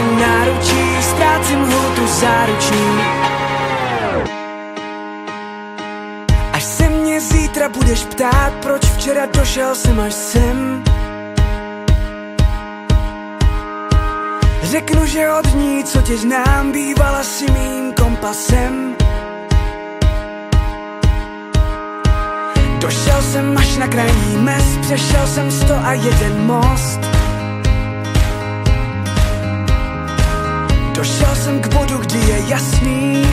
Tvým náručí ztrácím hlutu záruční. Až se mě zítra budeš ptát, proč včera došel jsem až sem. Řeknu, že od ní, co tě znám, bývala si mým kompasem. Došel jsem až na krajní mes, přešel jsem sto a jeden most jsem k bodu, kdy je jasný,